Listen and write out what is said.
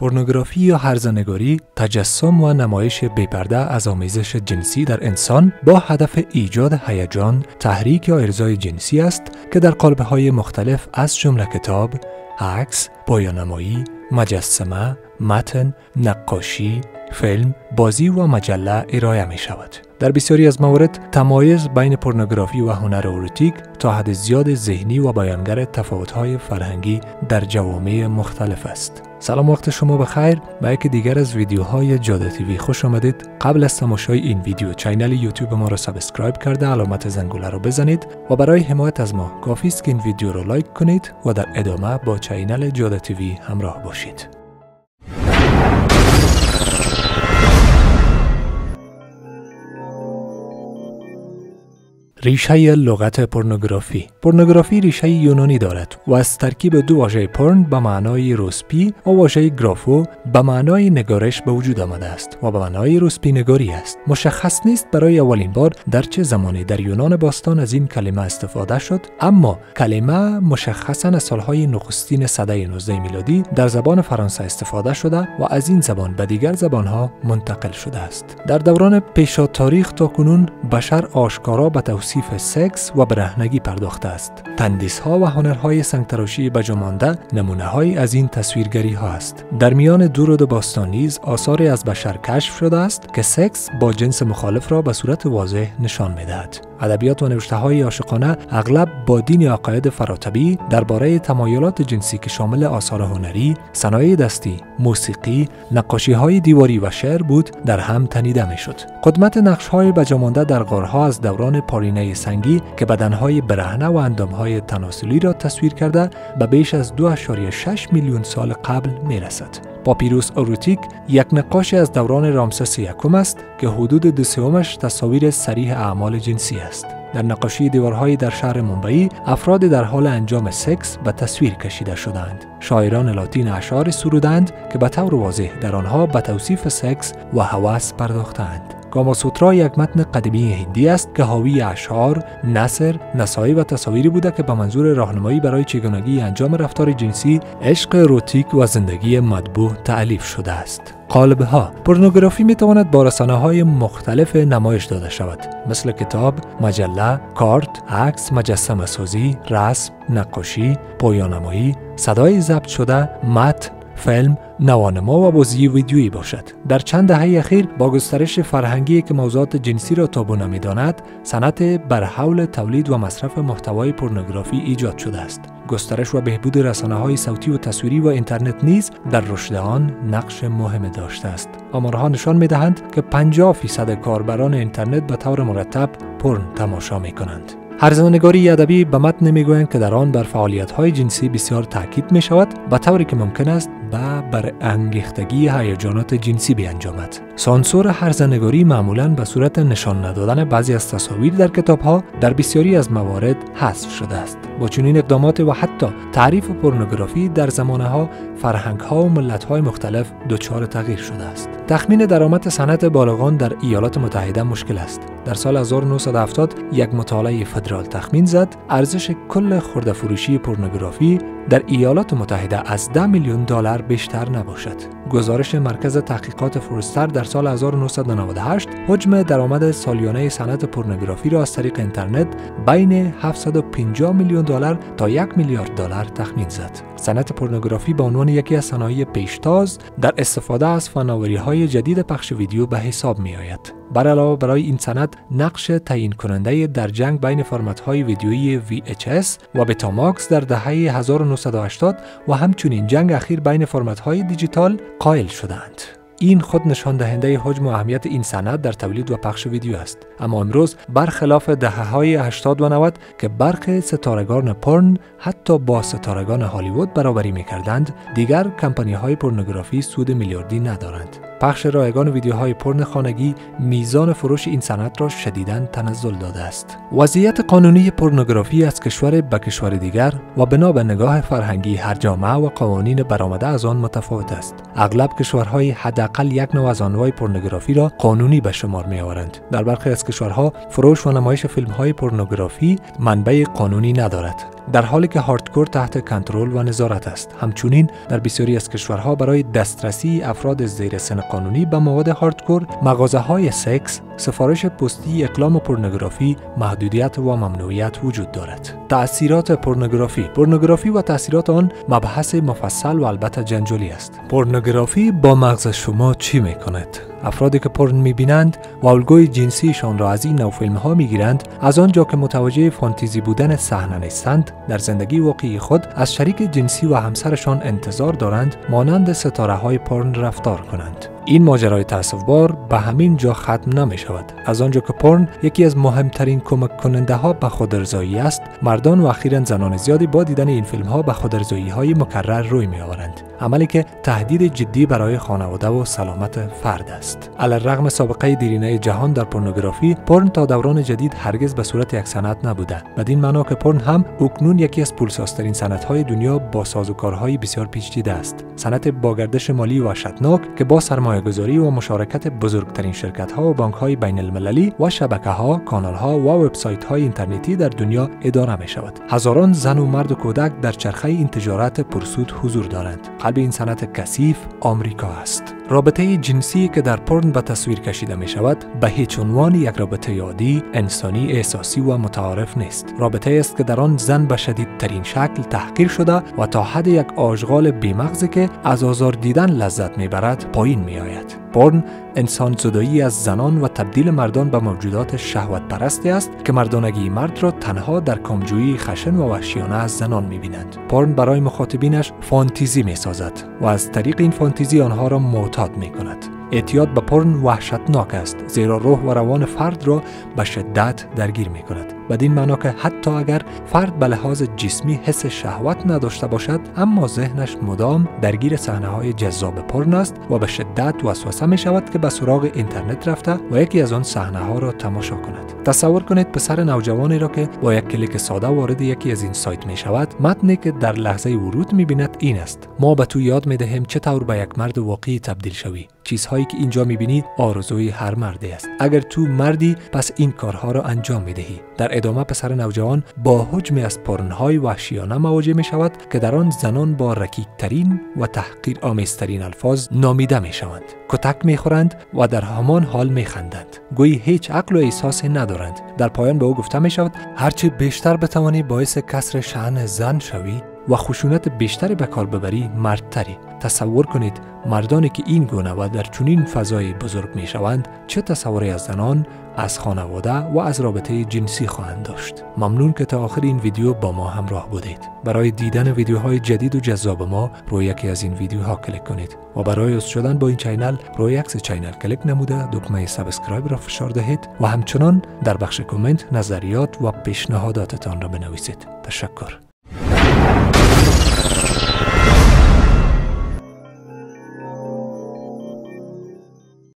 پورنوگرافی یا هرزنگاری تجسم و نمایش بیپرده از آمیزش جنسی در انسان با هدف ایجاد هیجان، تحریک یا ارزای جنسی است که در قالب های مختلف از جمله کتاب، عکس، پایانمایی، مجسمه، متن، نقاشی، فیلم، بازی و مجله ارائه می شود. در بسیاری از موارد تمایز بین پورنوگرافی و هنر اوروتیک تا حد زیاد ذهنی و بیانگر تفاوت‌های فرهنگی در جوامع مختلف است. سلام وقت شما بخیر به یک دیگر از ویدیوهای جاده تیوی خوش آمدید. قبل از تماشای این ویدیو channel یوتیوب ما را subscribe کرده علامت زنگوله را بزنید و برای حمایت از ما کافی است که این ویدیو را like کنید و در ادامه با channel جاده تیوی همراه باشید. ریشه لغت پورنوگرافی. پورنوگرافی ریشه یونانی دارد و از ترکیب دو واژه پورن به معنای روسپی و واژه گرافو به معنای نگارش به وجود آمده است و به معنای روسپی نگاری است. مشخص نیست برای اولین بار در چه زمانی در یونان باستان از این کلمه استفاده شد اما کلمه مشخصا از سالهای نخستین سده 19 میلادی در زبان فرانسه استفاده شده و از این زبان به دیگر زبانها منتقل شده است. در دوران پیشا تاریخ تا کنون بشر آشکارا به توصیف سکس و برهنگی پرداخته است. تندیس ها و هنرهای سنگتراشی بجامانده نمونه های از این تصویرگری ها است. در میان باستان نیز آثاری از بشر کشف شده است که سکس با جنس مخالف را به صورت واضح نشان می‌دهد. ادبیات و نوشته های عاشقانه اغلب با دین عقاید فراتبی درباره تمایلات جنسی که شامل آثار هنری، صنایع دستی، موسیقی، نقاشی های دیواری و شعر بود در هم تنیده می‌شد. قدمت نقش های بجامانده در غارها از دوران پارینه سنگی که بدنهای برهنه و اندامهای تناسلی را تصویر کرده به بیش از 2.6 میلیون سال قبل می رسد. پاپیروس اوروتیک یک نقاش از دوران رامسس یکم است که حدود دو سومش تصاویر صریح اعمال جنسی است. در نقاشی دیوارهایی در شهر پمپئی افراد در حال انجام سکس به تصویر کشیده شدند. شاعران لاتین اشعار سرودند که به طور واضح در آنها به توصیف سکس و هوس پرداختند. کاماسوترا یک متن قدیمی هندی است که حاوی اشعار، نثر، نصایی و تصاویری بوده که به منظور راهنمایی برای چگونگی انجام رفتار جنسی، عشق اروتیک و زندگی مطبوع تألیف شده است. قالب ها پورنوگرافی می تواند با رسانه های مختلف نمایش داده شود مثل کتاب، مجله، کارت، عکس، مجسمه سازی، رسم، نقاشی، پویانمایی، صدای ضبط شده، متن، فیلم، نوانما و بازی ویدیویی باشد. در چند دهه اخیر با گسترش فرهنگی که موضوعات جنسی را تابو نمی‌داند صنعت بر حول تولید و مصرف محتوای پورنوگرافی ایجاد شده است. گسترش و بهبود رسانه های صوتی و تصویری و اینترنت نیز در رشد آن نقش مهم داشته است. آمارها نشان می دهند که 50 فیصد کاربران اینترنت به طور مرتب پرن تماشا می کنند هرزنگاری ادبی به متن می‌گویند که در آن بر فعالیت های جنسی بسیار تاکید می شود به طوری که ممکن است به بر انگیختگی هیجانات جنسی بیانجامد. سانسور هرزنگاری معمولا به صورت نشان ندادن بعضی از تصاویر در کتاب ها در بسیاری از موارد حذف شده است. با چنین اقدامات و حتی تعریف پورنوگرافی در زمانه ها فرهنگ ها و ملت های مختلف دچار تغییر شده است. تخمین درآمد صنعت بالغان در ایالات متحده مشکل است. در سال 1970 یک مطالعه فدرال تخمین زد ارزش کل خورده فروشی پورنوگرافی در ایالات متحده از 10 میلیون دلار بیشتر نباشد. گزارش مرکز تحقیقات فورستر در سال 1998 حجم درآمد سالیانه صنعت پورنوگرافی را از طریق اینترنت بین 750 میلیون دلار تا 1 میلیارد دلار تخمین زد. صنعت پورنوگرافی به عنوان یکی از صنایع پیشتاز در استفاده از فناوری های جدید پخش ویدیو به حساب می آید. بر برای این سند نقش تعیین کننده در جنگ بین فرمت های ویدیویی VHS و بتاماکس در دهه 1980 و همچنین جنگ اخیر بین فرمت های دیجیتال قائل شدند. این خود نشان دهنده حجم و اهمیت این صنعت در تولید و پخش ویدیو است. اما امروز برخلاف دهه های 80 و 90 که برخی ستارگان پرن حتی با ستارگان هالیوود برابری می کردند دیگر کمپانی های پورنوگرافی سود میلیاردی ندارند. پخش رایگان ویدیوهای پرن خانگی میزان فروش این صنعت را شدیدا تنزل داده است. وضعیت قانونی پورنوگرافی از کشور به کشور دیگر و بنا به نگاه فرهنگی هر جامعه و قوانین برآمده از آن متفاوت است. اغلب کشورهای حداقل یک نوع از آنواع پورنوگرافی را قانونی به شمار می آورند در برخی از کشورها فروش و نمایش فیلم های پورنوگرافی منبع قانونی ندارد. در حالی که هاردکور تحت کنترل و نظارت است. همچنین در بسیاری از کشورها برای دسترسی افراد زیر سن قانونی به مواد هاردکور مغازه های سکس سفارش پستی اقلام و پورنوگرافی محدودیت و ممنوعیت وجود دارد. تأثیرات پورنوگرافی پورنوگرافی و تاثیرات آن مبحث مفصل و البته جنجالی است. پورنوگرافی با مغز شما چی می کند افرادی که پرن می‌بینند و الگوی جنسیشان را از این نوع فیلم ها می‌گیرند از آنجا که متوجه فانتزی بودن صحنه نیستند در زندگی واقعی خود از شریک جنسی و همسرشان انتظار دارند مانند ستاره های پرن رفتار کنند. این ماجرای بار به همین جا ختم نمی شود از آنجا که پرن یکی از مهمترین کمک کننده ها به خودارضایی است مردان و اخیرا زنان زیادی با دیدن این فیلم ها به خودارضایی های مکرر روی می آورند عملی که تهدید جدی برای خانواده و سلامت فرد است. رغم سابقه دیرینه جهان در پورنوگرافی پرن تا دوران جدید هرگز به صورت یک صنعت نبوده. بدین معنا که پرن هم اکنون یکی از پولسازترین صنعت های دنیا با سازوکارهای بسیار پیچیده است. صنعت با گردش مالی وحشتناک که با سرمایه گذاری و مشارکت بزرگترین شرکت ها و بانک های بین المللی و شبکه ها کانال ها و وبسایت های اینترنتی در دنیا اداره می شود هزاران زن و مرد و کودک در چرخه این تجارت پرسود حضور دارند. قلب این صنعت کثیف آمریکا است. رابطه جنسی که در پرن به تصویر کشیده می شود به هیچ عنوان یک رابطه یادی انسانی احساسی و متعارف نیست. رابطه است که در آن زن به شدیدترین شکل تحقیر شده و تا حد یک آشغال بیمغزی که از آزار دیدن لذت می‌برد پایین می آید. پرن انسان زدایی از زنان و تبدیل مردان به موجودات شهوت پرستی است که مردانگی مرد را تنها در کامجویی خشن و وحشیانه از زنان می بینند. پورن برای مخاطبینش فانتزی می سازد و از طریق این فانتزی آنها را معتاد می کند. اعتیاد به پورن وحشتناک است زیرا روح و روان فرد را به شدت درگیر می کند بدین معنا که حتی اگر فرد به لحاظ جسمی حس شهوت نداشته باشد اما ذهنش مدام درگیر صحنه های جذاب پورن است و به شدت وسوسه می شود که به سراغ اینترنت رفته و یکی از آن صحنه ها را تماشا کند. تصور کنید پسر نوجوانی را که با یک کلیک ساده وارد یکی از این سایت می شود متنی که در لحظه ورود می بیند این است ما به تو یاد می دهیم چطور به یک مرد واقعی تبدیل شوی. چیزهایی که اینجا می‌بینی آرزوی هر مردی است. اگر تو مردی پس این کارها را انجام می‌دهی. در ادامه پسر نوجوان با حجمی از پرنهای وحشیانه مواجه می شود که در آن زنان با رکیکترین و تحقیر آمیزترین الفاظ نامیده می شوند کتک می خورند و در همان حال می خندند گویی هیچ عقل و احساسی ندارند. در پایان به او گفته می شود هرچه بیشتر بتوانی باعث کسر شعن زن شوی و خشونت بیشتری به کار ببری مردتری. تصور کنید مردانی که این گونه و در چنین فضای بزرگ می شوند چه تصوری از زنان از خانواده و از رابطه جنسی خواهند داشت. ممنون که تا آخر این ویدیو با ما همراه بودید. برای دیدن ویدیوهای جدید و جذاب ما روی یکی از این ویدیوها کلیک کنید و برای عضو شدن با این channel روی عکس channel کلیک نموده دکمه subscribe را فشار دهید و همچنان در بخش کامنت نظریات و پیشنهاداتتان را بنویسید. تشکر.